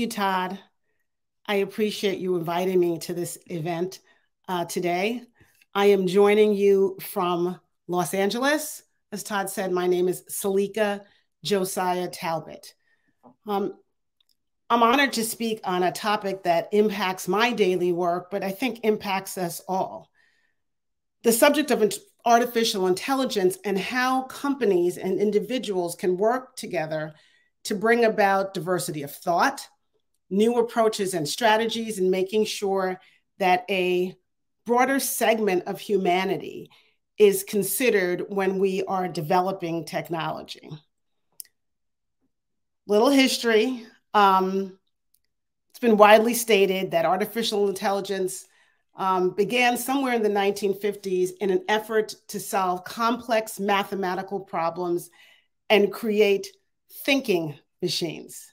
you, Todd. I appreciate you inviting me to this event uh, today. I am joining you from Los Angeles. As Todd said, my name is Selika Josiah Talbott. Um, I'm honored to speak on a topic that impacts my daily work, but I think impacts us all. The subject of artificial intelligence and how companies and individuals can work together to bring about diversity of thought, new approaches and strategies, and making sure that a broader segment of humanity is considered when we are developing technology. Little history. Um, it's been widely stated that artificial intelligence um, began somewhere in the 1950s in an effort to solve complex mathematical problems and create thinking machines.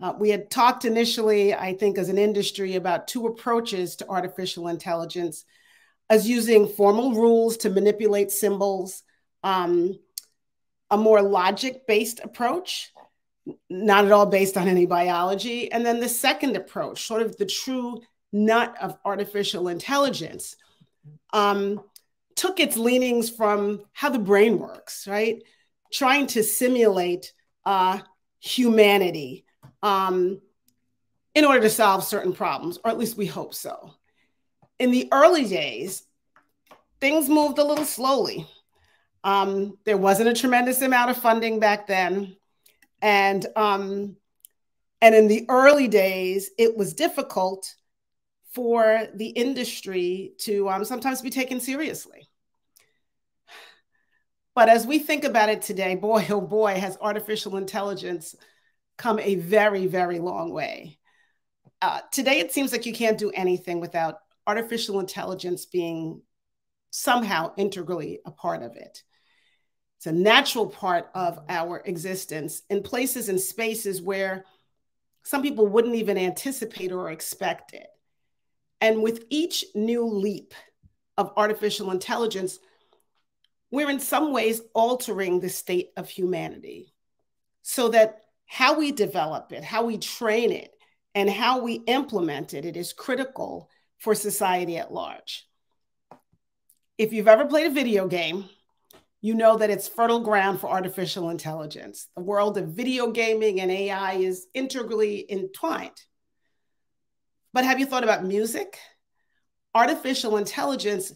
Uh, we had talked initially, I think, as an industry about two approaches to artificial intelligence as using formal rules to manipulate symbols, um, a more logic based approach, not at all based on any biology. And then the second approach, sort of the true nut of artificial intelligence, um, took its leanings from how the brain works, right? Trying to simulate uh, humanity um, in order to solve certain problems, or at least we hope so. In the early days, things moved a little slowly. Um, there wasn't a tremendous amount of funding back then. And, um, and in the early days, it was difficult for the industry to um, sometimes be taken seriously. But as we think about it today, boy, oh boy, has artificial intelligence come a very, very long way. Uh, today, it seems like you can't do anything without artificial intelligence being somehow integrally a part of it. It's a natural part of our existence in places and spaces where some people wouldn't even anticipate or expect it. And with each new leap of artificial intelligence, we're in some ways altering the state of humanity so that how we develop it, how we train it, and how we implement it, it is critical for society at large. If you've ever played a video game, you know that it's fertile ground for artificial intelligence. The world of video gaming and AI is integrally entwined. But have you thought about music? Artificial intelligence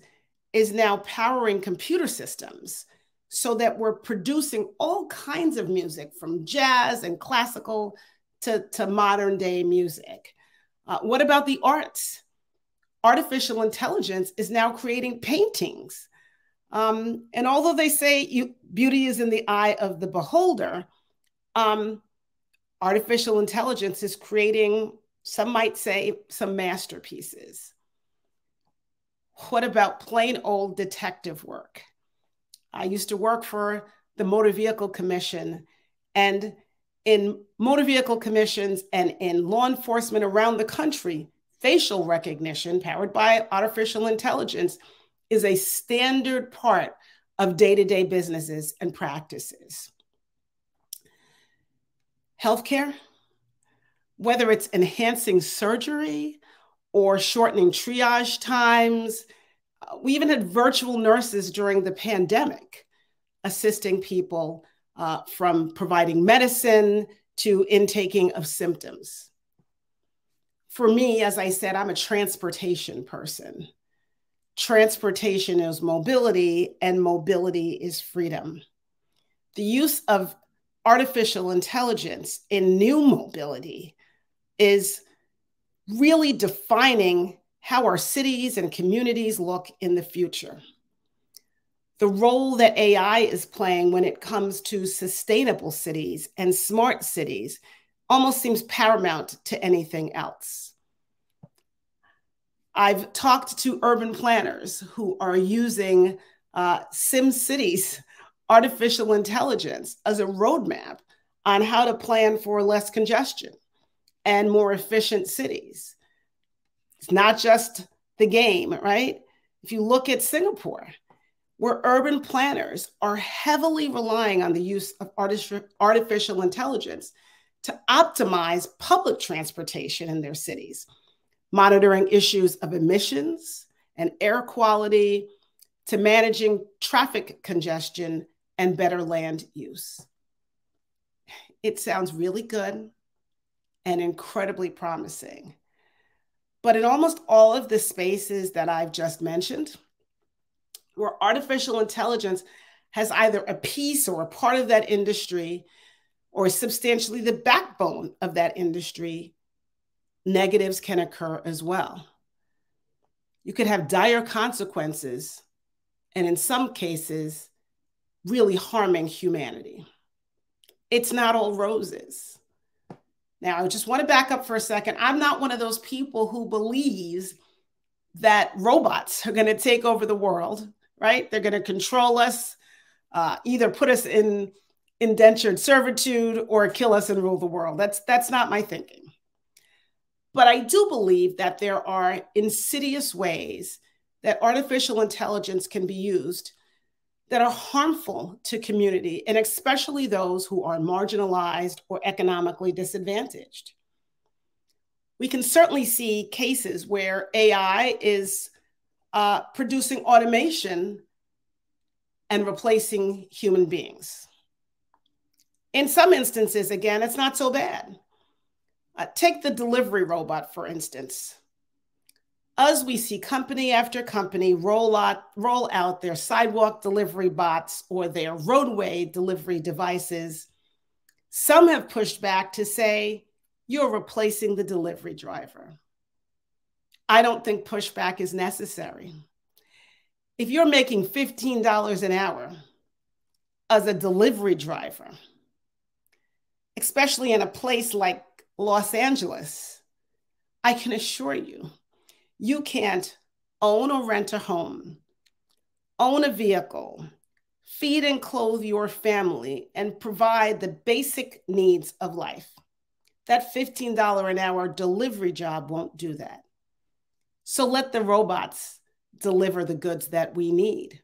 is now powering computer systems so that we're producing all kinds of music from jazz and classical to, to modern day music. Uh, what about the arts? Artificial intelligence is now creating paintings. Um, and although they say you, beauty is in the eye of the beholder, um, artificial intelligence is creating, some might say, some masterpieces. What about plain old detective work? I used to work for the Motor Vehicle Commission. And in motor vehicle commissions and in law enforcement around the country, facial recognition powered by artificial intelligence is a standard part of day to day businesses and practices. Healthcare, whether it's enhancing surgery or shortening triage times, we even had virtual nurses during the pandemic assisting people uh, from providing medicine to intaking of symptoms. For me, as I said, I'm a transportation person. Transportation is mobility, and mobility is freedom. The use of artificial intelligence in new mobility is really defining how our cities and communities look in the future. The role that AI is playing when it comes to sustainable cities and smart cities almost seems paramount to anything else. I've talked to urban planners who are using uh, artificial intelligence as a roadmap on how to plan for less congestion and more efficient cities. It's not just the game, right? If you look at Singapore, where urban planners are heavily relying on the use of artificial intelligence to optimize public transportation in their cities, monitoring issues of emissions and air quality to managing traffic congestion and better land use. It sounds really good and incredibly promising. But in almost all of the spaces that I've just mentioned, where artificial intelligence has either a piece or a part of that industry or substantially the backbone of that industry, negatives can occur as well. You could have dire consequences, and in some cases, really harming humanity. It's not all roses. Now, I just want to back up for a second. I'm not one of those people who believes that robots are going to take over the world, right? They're going to control us, uh, either put us in indentured servitude or kill us and rule the world. That's that's not my thinking. But I do believe that there are insidious ways that artificial intelligence can be used that are harmful to community and especially those who are marginalized or economically disadvantaged. We can certainly see cases where AI is uh, producing automation and replacing human beings. In some instances, again, it's not so bad. Uh, take the delivery robot, for instance as we see company after company roll out, roll out their sidewalk delivery bots or their roadway delivery devices, some have pushed back to say, you're replacing the delivery driver. I don't think pushback is necessary. If you're making $15 an hour as a delivery driver, especially in a place like Los Angeles, I can assure you you can't own or rent a home, own a vehicle, feed and clothe your family, and provide the basic needs of life. That $15 an hour delivery job won't do that. So let the robots deliver the goods that we need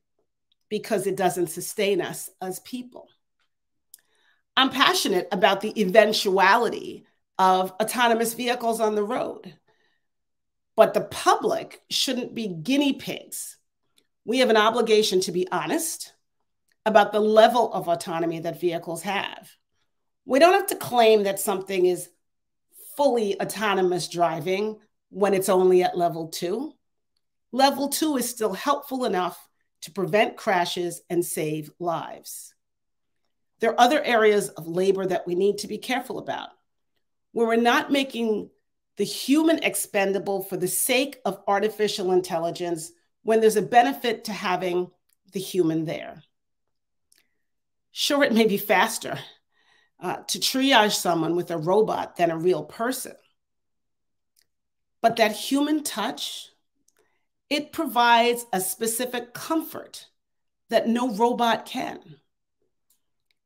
because it doesn't sustain us as people. I'm passionate about the eventuality of autonomous vehicles on the road. But the public shouldn't be guinea pigs. We have an obligation to be honest about the level of autonomy that vehicles have. We don't have to claim that something is fully autonomous driving when it's only at level two. Level two is still helpful enough to prevent crashes and save lives. There are other areas of labor that we need to be careful about where we're not making the human expendable for the sake of artificial intelligence when there's a benefit to having the human there. Sure, it may be faster uh, to triage someone with a robot than a real person. But that human touch, it provides a specific comfort that no robot can.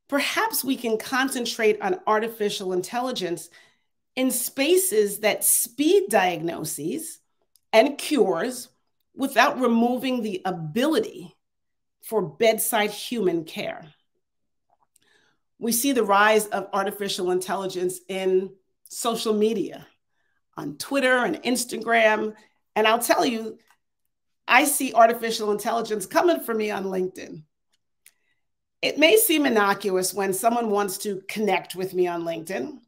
Perhaps we can concentrate on artificial intelligence in spaces that speed diagnoses and cures without removing the ability for bedside human care. We see the rise of artificial intelligence in social media, on Twitter and Instagram. And I'll tell you, I see artificial intelligence coming for me on LinkedIn. It may seem innocuous when someone wants to connect with me on LinkedIn,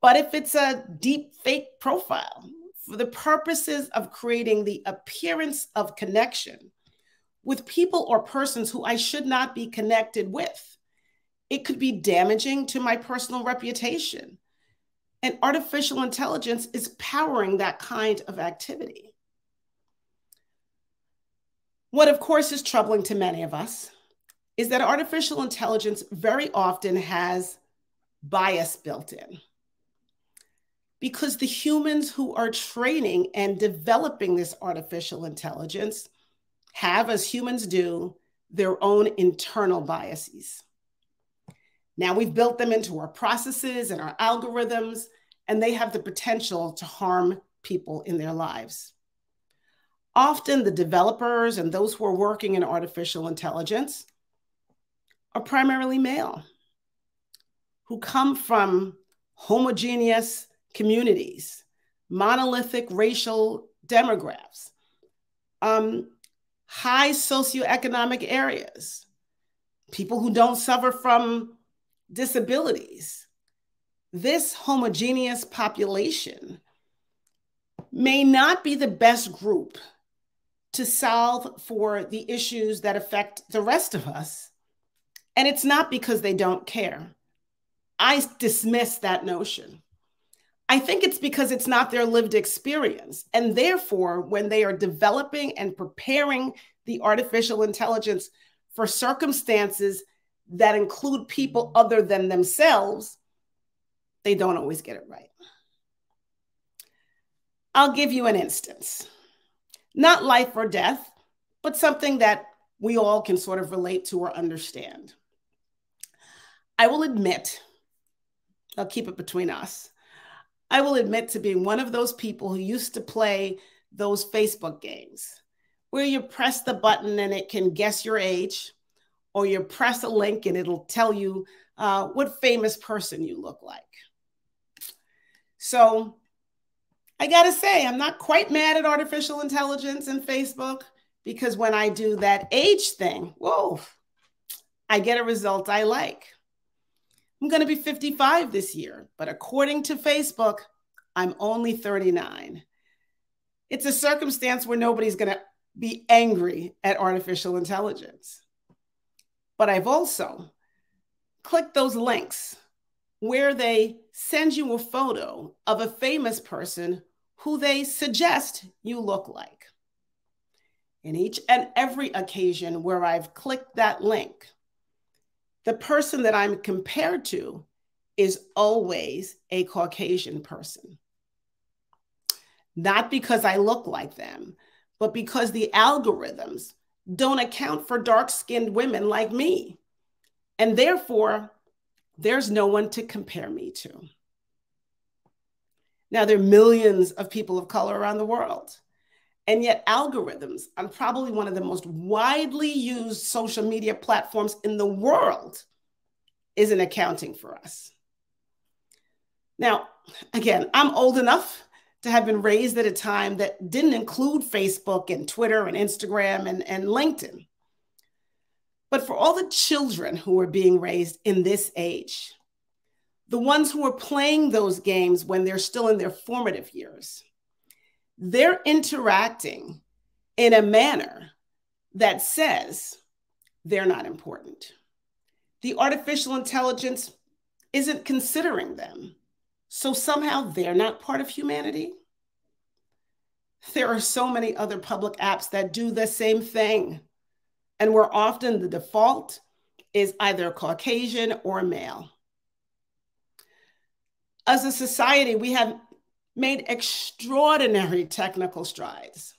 but if it's a deep fake profile for the purposes of creating the appearance of connection with people or persons who I should not be connected with, it could be damaging to my personal reputation. And artificial intelligence is powering that kind of activity. What, of course, is troubling to many of us is that artificial intelligence very often has bias built in because the humans who are training and developing this artificial intelligence have, as humans do, their own internal biases. Now we've built them into our processes and our algorithms, and they have the potential to harm people in their lives. Often, the developers and those who are working in artificial intelligence are primarily male, who come from homogeneous communities, monolithic racial demographics, um, high socioeconomic areas, people who don't suffer from disabilities. This homogeneous population may not be the best group to solve for the issues that affect the rest of us. And it's not because they don't care. I dismiss that notion. I think it's because it's not their lived experience. And therefore, when they are developing and preparing the artificial intelligence for circumstances that include people other than themselves, they don't always get it right. I'll give you an instance. Not life or death, but something that we all can sort of relate to or understand. I will admit, I'll keep it between us. I will admit to being one of those people who used to play those Facebook games where you press the button and it can guess your age, or you press a link and it'll tell you uh, what famous person you look like. So I got to say, I'm not quite mad at artificial intelligence and Facebook because when I do that age thing, whoa, I get a result I like. I'm going to be 55 this year, but according to Facebook, I'm only 39. It's a circumstance where nobody's going to be angry at artificial intelligence. But I've also clicked those links where they send you a photo of a famous person who they suggest you look like. In each and every occasion where I've clicked that link, the person that I'm compared to is always a Caucasian person. Not because I look like them, but because the algorithms don't account for dark skinned women like me. And therefore, there's no one to compare me to. Now, there are millions of people of color around the world. And yet, algorithms on probably one of the most widely used social media platforms in the world isn't accounting for us. Now, again, I'm old enough to have been raised at a time that didn't include Facebook and Twitter and Instagram and, and LinkedIn. But for all the children who are being raised in this age, the ones who are playing those games when they're still in their formative years, they're interacting in a manner that says they're not important. The artificial intelligence isn't considering them. So somehow they're not part of humanity. There are so many other public apps that do the same thing. And where often the default is either Caucasian or male as a society, we have made extraordinary technical strides.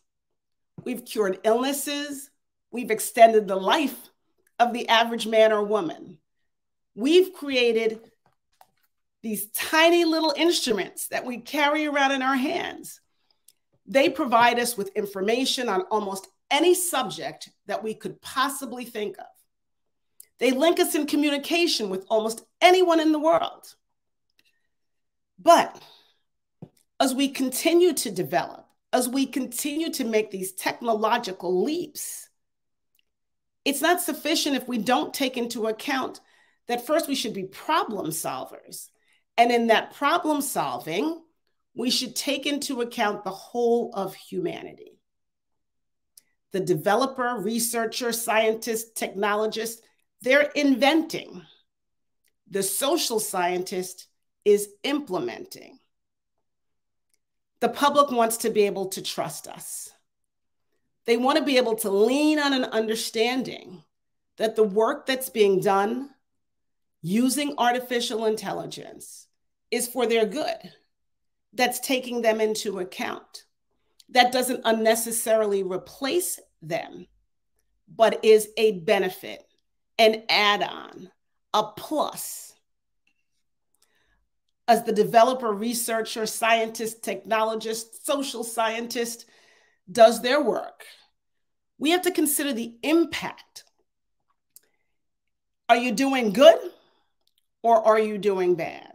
We've cured illnesses, we've extended the life of the average man or woman. We've created these tiny little instruments that we carry around in our hands. They provide us with information on almost any subject that we could possibly think of. They link us in communication with almost anyone in the world. But as we continue to develop, as we continue to make these technological leaps, it's not sufficient if we don't take into account that first we should be problem solvers. And in that problem solving, we should take into account the whole of humanity. The developer, researcher, scientist, technologist, they're inventing. The social scientist is implementing. The public wants to be able to trust us. They want to be able to lean on an understanding that the work that's being done using artificial intelligence is for their good, that's taking them into account, that doesn't unnecessarily replace them, but is a benefit, an add on, a plus as the developer, researcher, scientist, technologist, social scientist does their work, we have to consider the impact. Are you doing good or are you doing bad?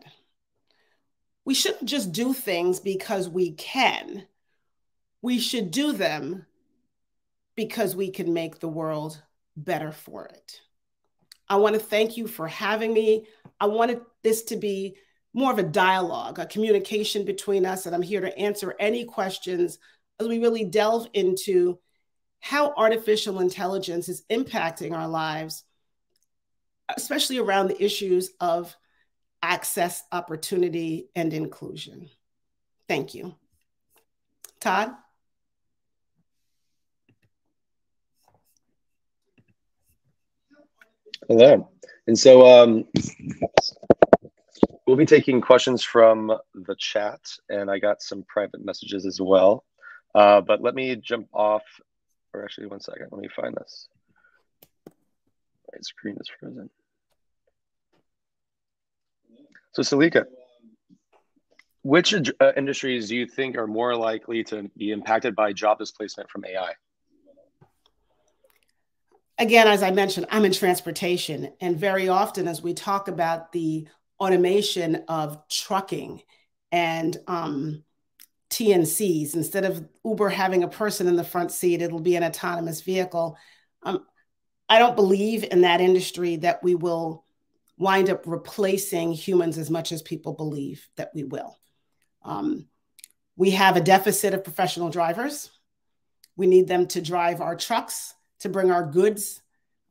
we shouldn't just do things because we can. We should do them because we can make the world better for it. I want to thank you for having me. I wanted this to be more of a dialogue, a communication between us, and I'm here to answer any questions as we really delve into how artificial intelligence is impacting our lives, especially around the issues of access, opportunity, and inclusion. Thank you. Todd? Hello. And so um, we'll be taking questions from the chat, and I got some private messages as well. Uh, but let me jump off, or actually, one second. Let me find this. My screen is frozen. So, Selika, which uh, industries do you think are more likely to be impacted by job displacement from AI? again, as I mentioned, I'm in transportation. And very often, as we talk about the automation of trucking and um, TNCs, instead of Uber having a person in the front seat, it'll be an autonomous vehicle. Um, I don't believe in that industry that we will wind up replacing humans as much as people believe that we will. Um, we have a deficit of professional drivers. We need them to drive our trucks to bring our goods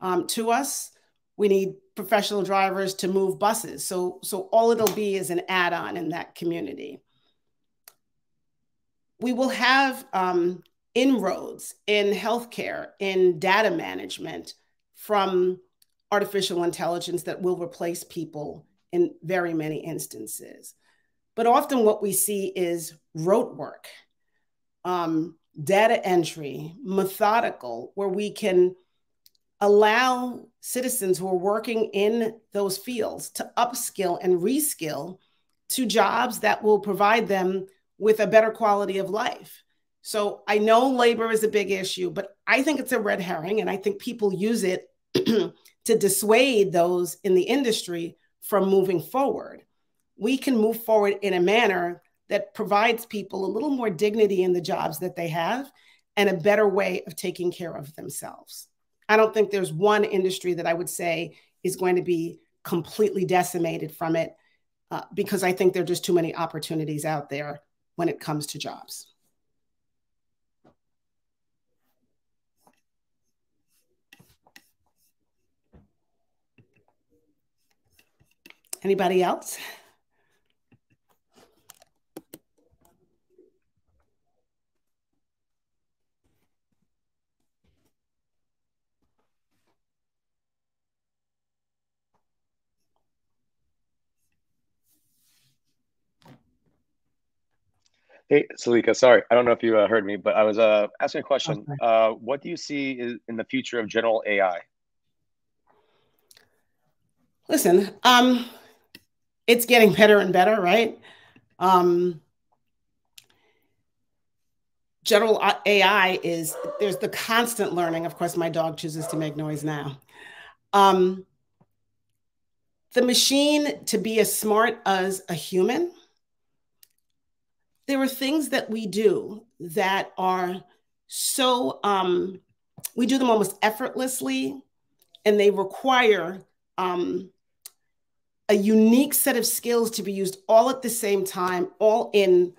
um, to us. We need professional drivers to move buses. So, so all it'll be is an add-on in that community. We will have um, inroads in healthcare, in data management from artificial intelligence that will replace people in very many instances. But often what we see is rote work, um, data entry, methodical, where we can allow citizens who are working in those fields to upskill and reskill to jobs that will provide them with a better quality of life. So I know labor is a big issue, but I think it's a red herring, and I think people use it to dissuade those in the industry from moving forward. We can move forward in a manner that provides people a little more dignity in the jobs that they have and a better way of taking care of themselves. I don't think there's one industry that I would say is going to be completely decimated from it uh, because I think there are just too many opportunities out there when it comes to jobs. Anybody else? Hey, Selika, sorry, I don't know if you uh, heard me, but I was uh, asking a question. Okay. Uh, what do you see in the future of general AI? Listen, um, it's getting better and better, right? Um, general AI is there's the constant learning. Of course, my dog chooses to make noise now. Um, the machine to be as smart as a human there are things that we do that are so um, we do them almost effortlessly and they require um, a unique set of skills to be used all at the same time all in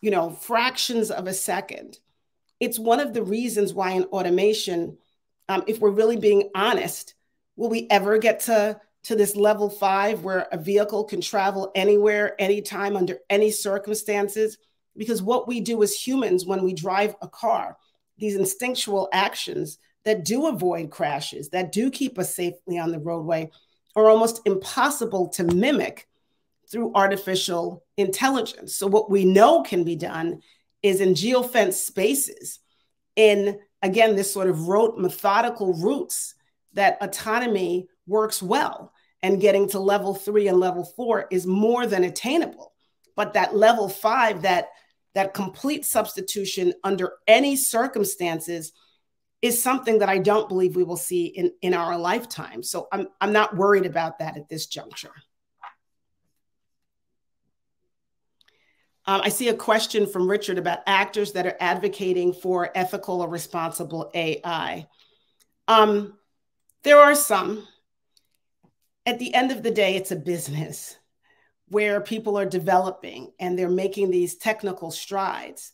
you know fractions of a second. It's one of the reasons why in automation um, if we're really being honest will we ever get to to this level five where a vehicle can travel anywhere anytime under any circumstances because what we do as humans when we drive a car, these instinctual actions that do avoid crashes, that do keep us safely on the roadway, are almost impossible to mimic through artificial intelligence. So, what we know can be done is in geofence spaces, in again, this sort of rote methodical routes that autonomy works well. And getting to level three and level four is more than attainable. But that level five, that that complete substitution under any circumstances is something that I don't believe we will see in, in our lifetime. So I'm, I'm not worried about that at this juncture. Um, I see a question from Richard about actors that are advocating for ethical or responsible AI. Um, there are some. At the end of the day, it's a business where people are developing and they're making these technical strides.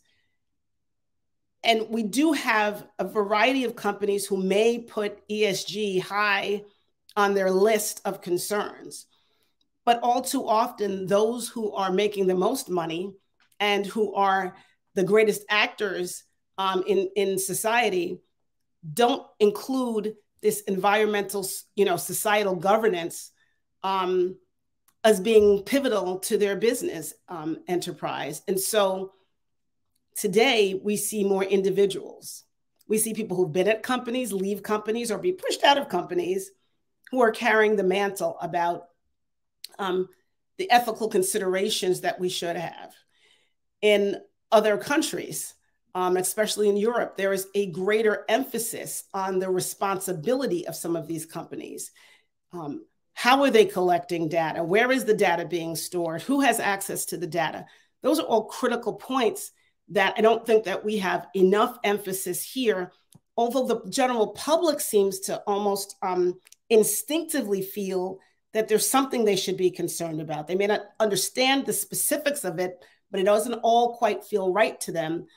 And we do have a variety of companies who may put ESG high on their list of concerns. But all too often, those who are making the most money and who are the greatest actors um, in, in society don't include this environmental, you know, societal governance um, as being pivotal to their business um, enterprise. And so today we see more individuals. We see people who've been at companies, leave companies, or be pushed out of companies who are carrying the mantle about um, the ethical considerations that we should have. In other countries, um, especially in Europe, there is a greater emphasis on the responsibility of some of these companies. Um, how are they collecting data? Where is the data being stored? Who has access to the data? Those are all critical points that I don't think that we have enough emphasis here. Although the general public seems to almost um, instinctively feel that there's something they should be concerned about. They may not understand the specifics of it, but it doesn't all quite feel right to them.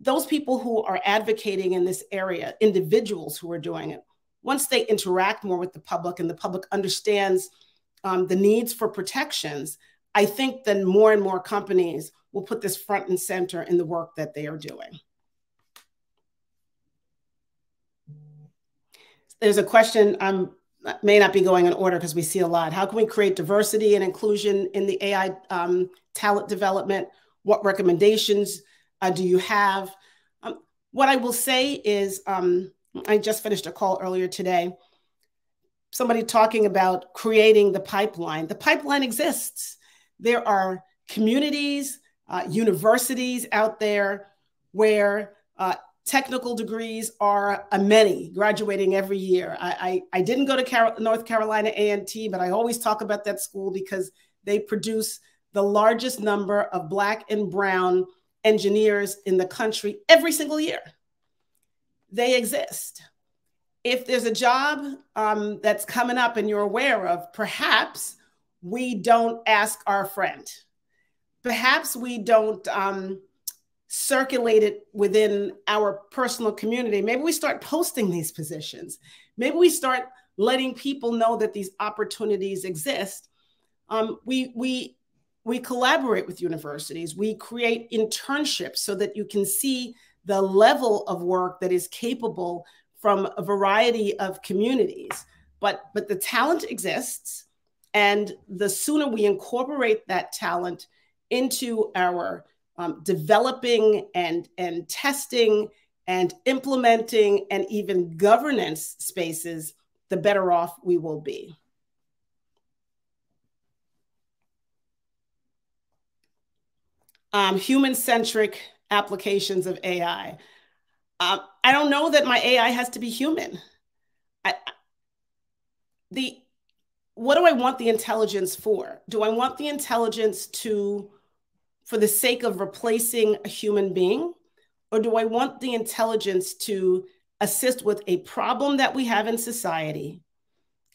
Those people who are advocating in this area, individuals who are doing it, once they interact more with the public and the public understands um, the needs for protections, I think then more and more companies will put this front and center in the work that they are doing. There's a question um, may not be going in order because we see a lot. How can we create diversity and inclusion in the AI um, talent development? What recommendations uh, do you have? Um, what I will say is, um, I just finished a call earlier today. Somebody talking about creating the pipeline. The pipeline exists. There are communities, uh, universities out there where uh, technical degrees are a many graduating every year. I, I, I didn't go to Car North Carolina A&T, but I always talk about that school because they produce the largest number of black and brown engineers in the country every single year. They exist. If there's a job um, that's coming up and you're aware of, perhaps we don't ask our friend. Perhaps we don't um, circulate it within our personal community. Maybe we start posting these positions. Maybe we start letting people know that these opportunities exist. Um, we we we collaborate with universities. We create internships so that you can see the level of work that is capable from a variety of communities. But but the talent exists, and the sooner we incorporate that talent into our um, developing and, and testing and implementing and even governance spaces, the better off we will be. Um, human centric applications of AI. Um, I don't know that my AI has to be human. I, the what do I want the intelligence for? Do I want the intelligence to for the sake of replacing a human being? Or do I want the intelligence to assist with a problem that we have in society?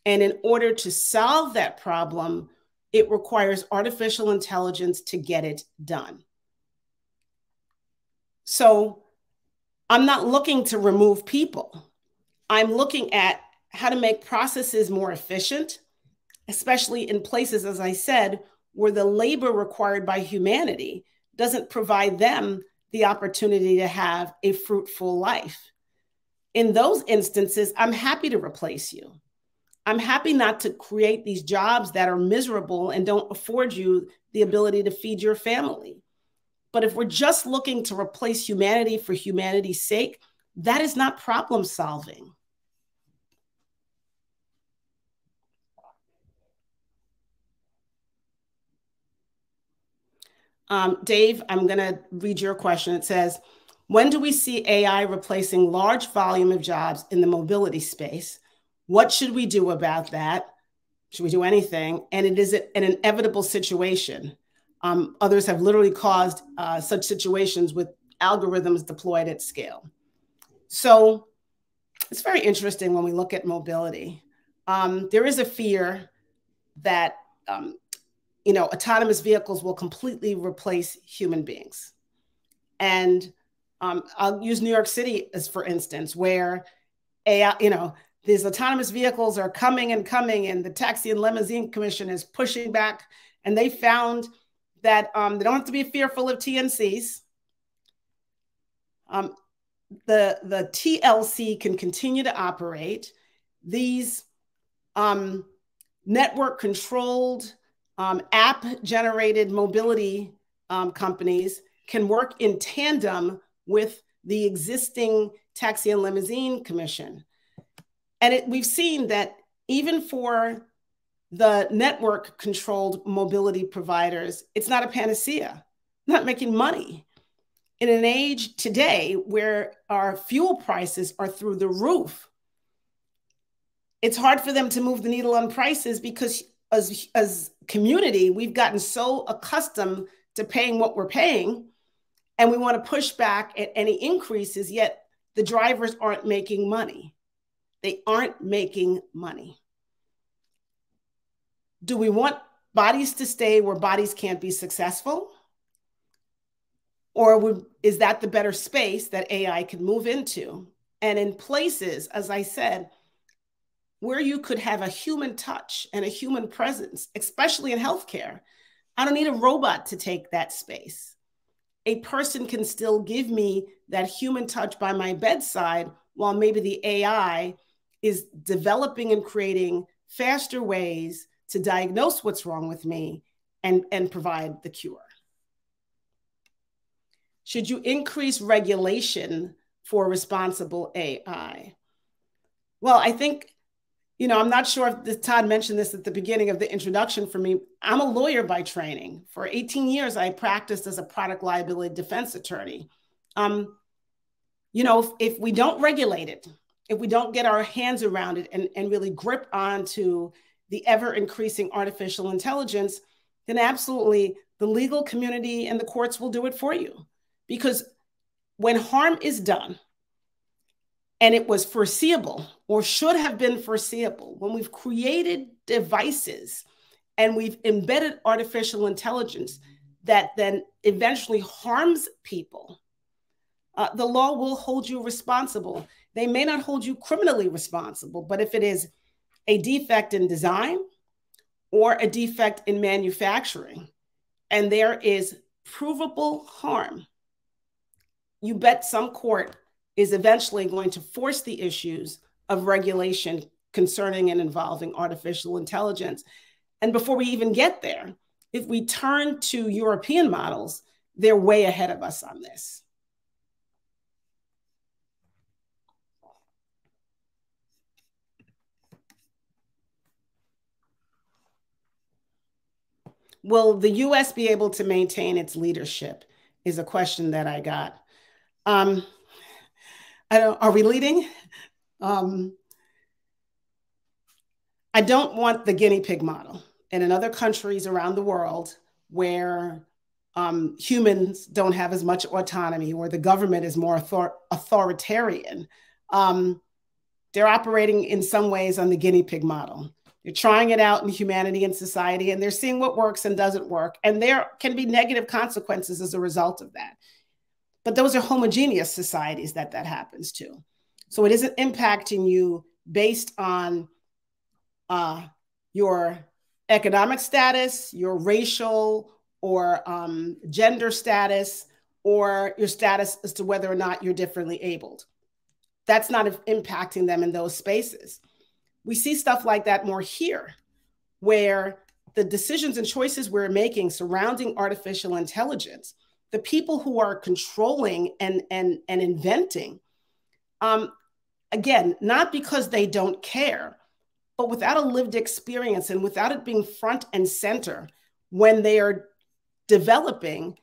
And in order to solve that problem, it requires artificial intelligence to get it done. So I'm not looking to remove people. I'm looking at how to make processes more efficient, especially in places, as I said, where the labor required by humanity doesn't provide them the opportunity to have a fruitful life. In those instances, I'm happy to replace you. I'm happy not to create these jobs that are miserable and don't afford you the ability to feed your family. But if we're just looking to replace humanity for humanity's sake, that is not problem solving. Um, Dave, I'm going to read your question. It says, when do we see AI replacing large volume of jobs in the mobility space? What should we do about that? Should we do anything? And it is an inevitable situation. Um, others have literally caused uh, such situations with algorithms deployed at scale. So it's very interesting when we look at mobility. Um, there is a fear that um, you know autonomous vehicles will completely replace human beings, and um, I'll use New York City as for instance, where AI, you know, these autonomous vehicles are coming and coming, and the Taxi and Limousine Commission is pushing back, and they found that um, they don't have to be fearful of TNCs. Um, the the TLC can continue to operate. These um, network controlled um, app generated mobility um, companies can work in tandem with the existing taxi and limousine commission. And it, we've seen that even for the network controlled mobility providers, it's not a panacea, not making money. In an age today where our fuel prices are through the roof, it's hard for them to move the needle on prices because as, as community, we've gotten so accustomed to paying what we're paying and we want to push back at any increases, yet the drivers aren't making money. They aren't making money. Do we want bodies to stay where bodies can't be successful? Or would, is that the better space that AI can move into? And in places, as I said, where you could have a human touch and a human presence, especially in healthcare, I don't need a robot to take that space. A person can still give me that human touch by my bedside while maybe the AI is developing and creating faster ways to diagnose what's wrong with me and, and provide the cure. Should you increase regulation for responsible AI? Well, I think, you know, I'm not sure if Todd mentioned this at the beginning of the introduction for me. I'm a lawyer by training. For 18 years, I practiced as a product liability defense attorney. Um, you know, if, if we don't regulate it, if we don't get our hands around it and, and really grip onto the ever increasing artificial intelligence, then absolutely the legal community and the courts will do it for you. Because when harm is done, and it was foreseeable or should have been foreseeable, when we've created devices and we've embedded artificial intelligence that then eventually harms people, uh, the law will hold you responsible. They may not hold you criminally responsible, but if it is a defect in design or a defect in manufacturing, and there is provable harm, you bet some court is eventually going to force the issues of regulation concerning and involving artificial intelligence. And before we even get there, if we turn to European models, they're way ahead of us on this. Will the US be able to maintain its leadership? Is a question that I got. Um, I don't, are we leading? Um, I don't want the guinea pig model. And in other countries around the world where um, humans don't have as much autonomy or the government is more author authoritarian, um, they're operating in some ways on the guinea pig model. They're trying it out in humanity and society, and they're seeing what works and doesn't work. And there can be negative consequences as a result of that. But those are homogeneous societies that that happens to. So it isn't impacting you based on uh, your economic status, your racial or um, gender status, or your status as to whether or not you're differently abled. That's not impacting them in those spaces. We see stuff like that more here, where the decisions and choices we're making surrounding artificial intelligence, the people who are controlling and and and inventing, um, again, not because they don't care, but without a lived experience and without it being front and center when they are developing,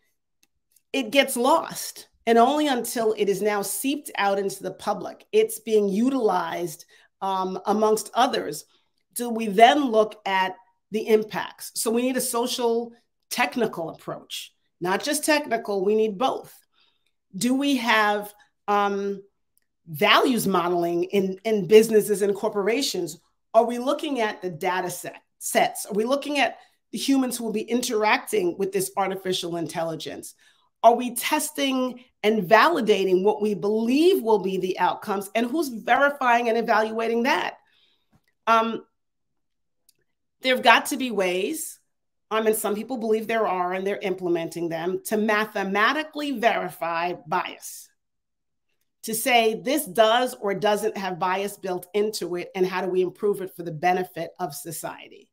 it gets lost. And only until it is now seeped out into the public, it's being utilized um, amongst others, do we then look at the impacts? So we need a social technical approach? Not just technical, we need both. Do we have um, values modeling in, in businesses and corporations? Are we looking at the data set, sets? Are we looking at the humans who will be interacting with this artificial intelligence? Are we testing and validating what we believe will be the outcomes? And who's verifying and evaluating that? Um, there have got to be ways, um, and some people believe there are, and they're implementing them to mathematically verify bias. To say this does or doesn't have bias built into it, and how do we improve it for the benefit of society?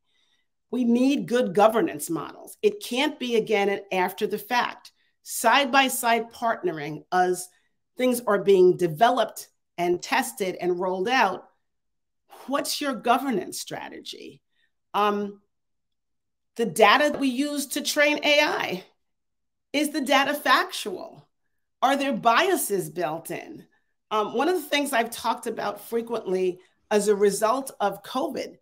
We need good governance models. It can't be again and after the fact side by side partnering as things are being developed and tested and rolled out, what's your governance strategy? Um, the data that we use to train AI is the data factual? Are there biases built in? Um, one of the things I've talked about frequently as a result of COVID,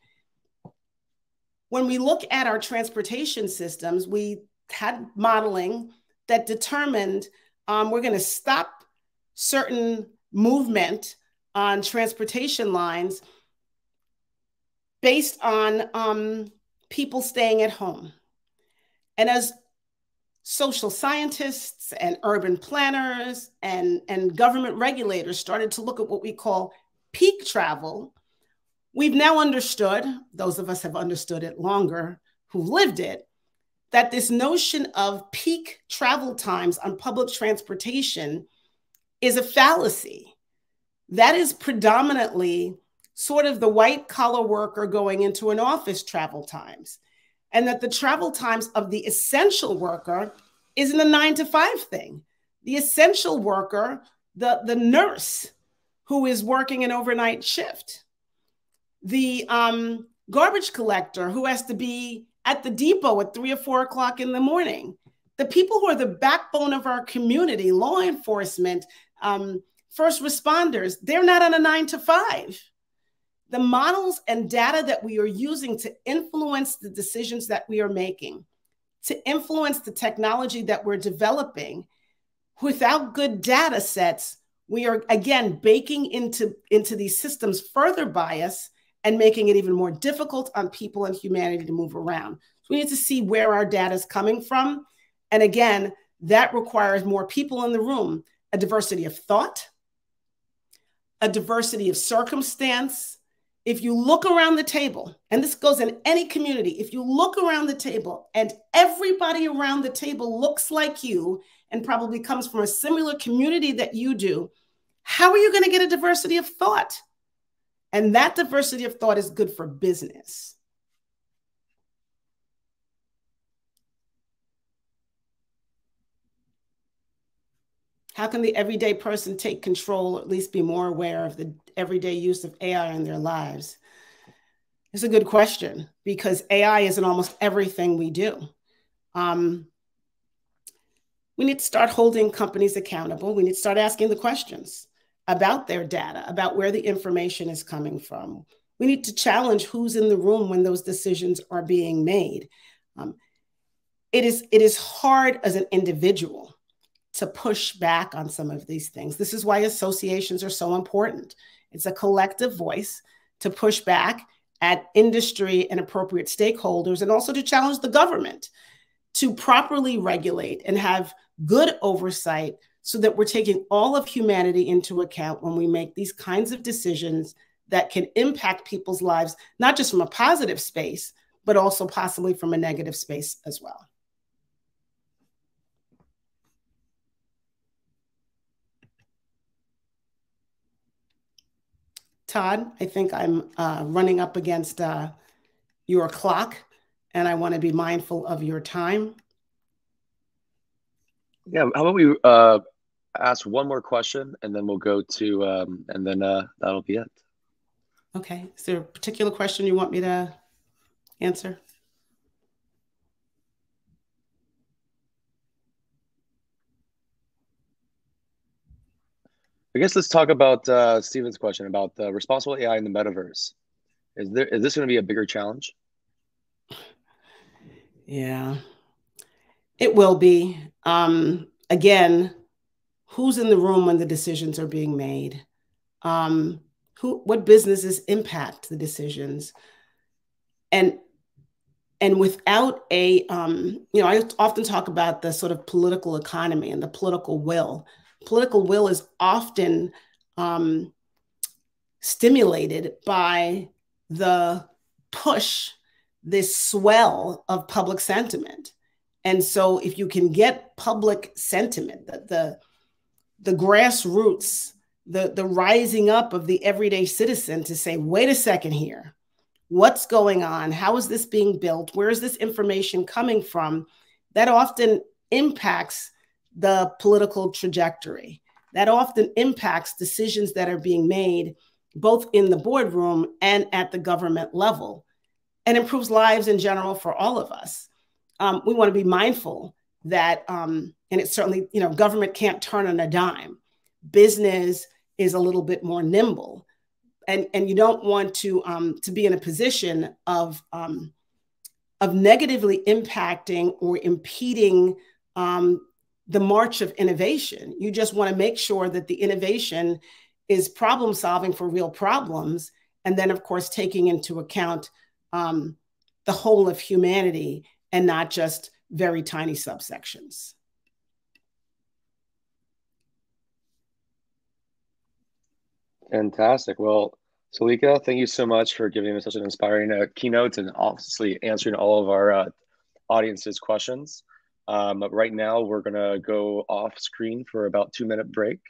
when we look at our transportation systems, we had modeling that determined um, we're going to stop certain movement on transportation lines based on um, people staying at home. And as social scientists and urban planners and, and government regulators started to look at what we call peak travel, we've now understood, those of us have understood it longer who lived it, that this notion of peak travel times on public transportation is a fallacy. That is predominantly sort of the white collar worker going into an office travel times, and that the travel times of the essential worker isn't a nine to five thing. The essential worker, the, the nurse who is working an overnight shift, the um, garbage collector who has to be at the depot at three or four o'clock in the morning. The people who are the backbone of our community, law enforcement, um, first responders, they're not on a nine to five. The models and data that we are using to influence the decisions that we are making, to influence the technology that we're developing, without good data sets, we are again baking into, into these systems further bias and making it even more difficult on people and humanity to move around. So we need to see where our data is coming from. And again, that requires more people in the room, a diversity of thought, a diversity of circumstance. If you look around the table, and this goes in any community, if you look around the table and everybody around the table looks like you and probably comes from a similar community that you do, how are you going to get a diversity of thought? And that diversity of thought is good for business. How can the everyday person take control, or at least be more aware of the everyday use of AI in their lives? It's a good question because AI is in almost everything we do. Um, we need to start holding companies accountable. We need to start asking the questions about their data, about where the information is coming from. We need to challenge who's in the room when those decisions are being made. Um, it is it is hard as an individual to push back on some of these things. This is why associations are so important. It's a collective voice to push back at industry and appropriate stakeholders and also to challenge the government to properly regulate and have good oversight so that we're taking all of humanity into account when we make these kinds of decisions that can impact people's lives, not just from a positive space, but also possibly from a negative space as well. Todd, I think I'm uh, running up against uh, your clock, and I want to be mindful of your time. Yeah, how about we uh, ask one more question and then we'll go to um, and then uh, that'll be it. Okay. Is there a particular question you want me to answer? I guess let's talk about uh, steven's question about the responsible ai in the metaverse. Is there is this going to be a bigger challenge? Yeah. It will be. Um, again, who's in the room when the decisions are being made? Um, who, what businesses impact the decisions? And and without a, um, you know, I often talk about the sort of political economy and the political will. Political will is often um, stimulated by the push, this swell of public sentiment. And so if you can get public sentiment, the, the, the grassroots, the, the rising up of the everyday citizen to say, wait a second here, what's going on? How is this being built? Where is this information coming from? That often impacts the political trajectory. That often impacts decisions that are being made both in the boardroom and at the government level and improves lives in general for all of us. Um, we want to be mindful that, um, and it's certainly, you know, government can't turn on a dime. Business is a little bit more nimble and and you don't want to um, to be in a position of um, of negatively impacting or impeding um, the march of innovation. You just want to make sure that the innovation is problem solving for real problems, and then of course taking into account um, the whole of humanity and not just very tiny subsections. Fantastic. Well, Selika, thank you so much for giving us such an inspiring uh, keynote and obviously answering all of our uh, audience's questions. Um, right now, we're going to go off screen for about two minute break.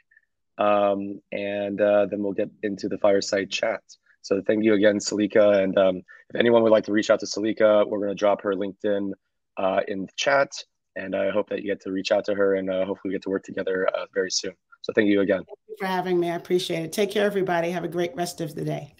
Um, and uh, then we'll get into the fireside chat. So thank you again, Selika. And um, if anyone would like to reach out to Selika, we're going to drop her LinkedIn uh, in the chat. And I hope that you get to reach out to her and uh, hopefully we get to work together uh, very soon. So thank you again. Thank you for having me. I appreciate it. Take care, everybody. Have a great rest of the day.